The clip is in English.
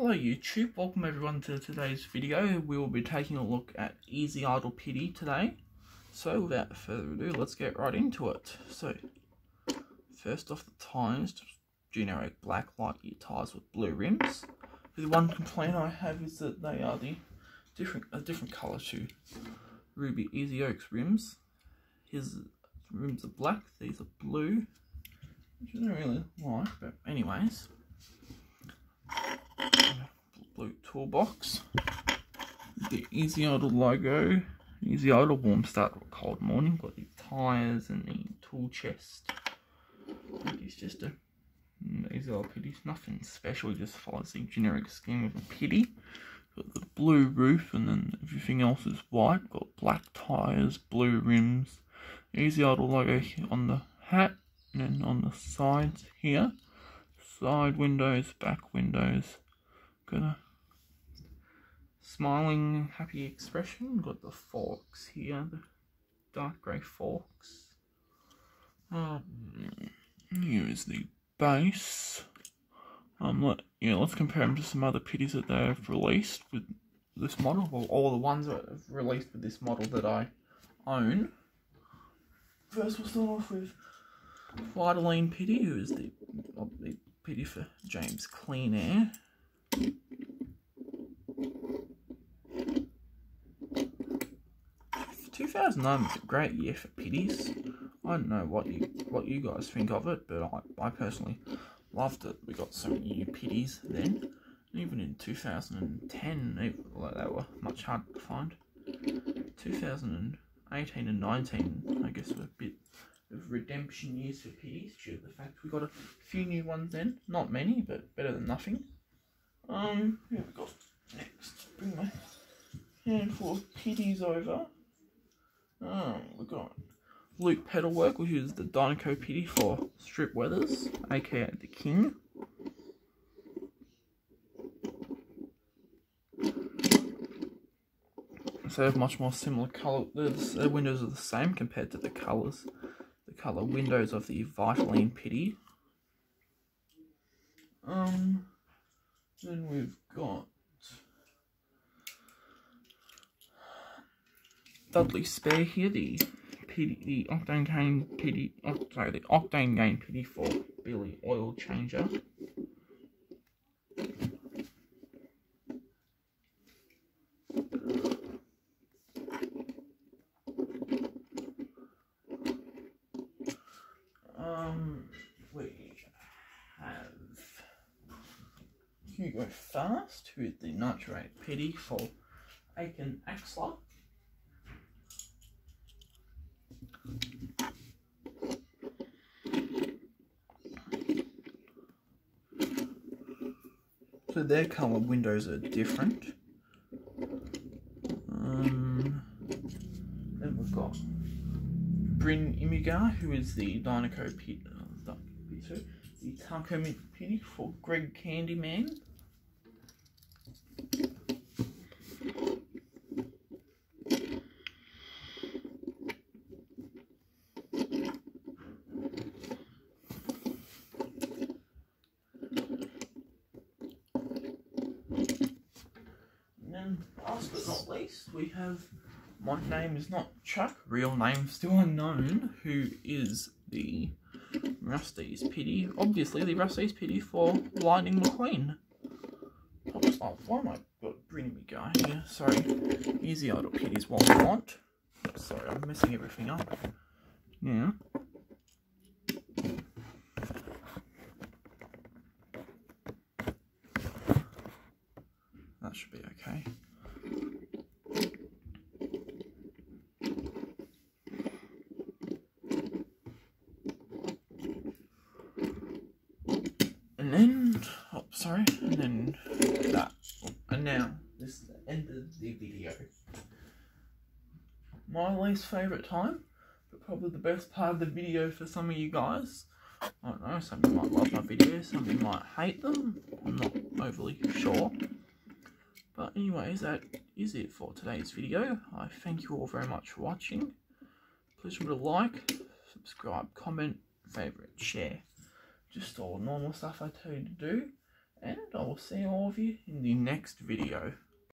Hello YouTube, welcome everyone to today's video. We will be taking a look at Easy Idle Pitty today. So without further ado, let's get right into it. So, first off the tyres, generic black Lightyear tyres with blue rims. The one complaint I have is that they are the different a different colour to Ruby Easy Oaks rims. His rims are black, these are blue, which I don't really like, but anyways blue toolbox. The Easy Idle logo. Easy Idle warm start to a cold morning. Got the tyres and the tool chest. It's just a Easy Idle Pitty. Nothing special. Just follows the generic scheme of a Pitty. Got the blue roof and then everything else is white. Got black tyres, blue rims. Easy Idle logo on the hat and then on the sides here. Side windows, back windows. Got a smiling, happy expression. Got the forks here, the dark grey forks. Um, here is the base. Um, let, yeah, let's compare them to some other pitties that they've released with this model, or all the ones that have released with this model that I own. First, we'll start off with Vitoline Pitty, who is the, the pitty for James Cleanair. 2009 was a great year for pitties. I don't know what you what you guys think of it, but I, I personally loved it. We got so many new pitties then. Even in 2010, even, well, they were much harder to find. 2018 and 19, I guess, were a bit of redemption years for pitties due to the fact we got a few new ones then. Not many, but better than nothing. Um, here we go. Next, bring my handful of pitties over. Um, we've got Luke Pettlework, which is the Dinoco Pitty for Strip Weathers, aka the King. So they have much more similar colour. The windows are the same compared to the colours. The colour windows of the Vitoline Pitty. Um, then we've got Dudley Spare here, the PD, the Octane Gain PD, oh, sorry, the Octane Gain PD for Billy Oilchanger. Um, we have Hugo Fast, with the Nitroade Pitty for Aiken Axler. So their colour windows are different. Um, then we've got Bryn Imigar, who is the Dinoco Pit, uh, the Taco Pitty for Greg Candyman. Last but not least, we have my name is not Chuck, real name still unknown, who is the Rust-eze Pitty, obviously the Rust-eze Pitty for Lightning McQueen. Oh, why am I got bringing me guy here? Sorry, easy idle pitties what we want. Sorry, I'm messing everything up. Yeah. That should be okay. and then oh sorry and then that and now this is the end of the video. My least favorite time but probably the best part of the video for some of you guys. I don't know some of you might love my videos some of you might hate them. I'm not overly sure. But anyways that is it for today's video. I thank you all very much for watching. Please remember to like subscribe comment favorite share. Just all normal stuff I tell you to do. And I will see all of you in the next video.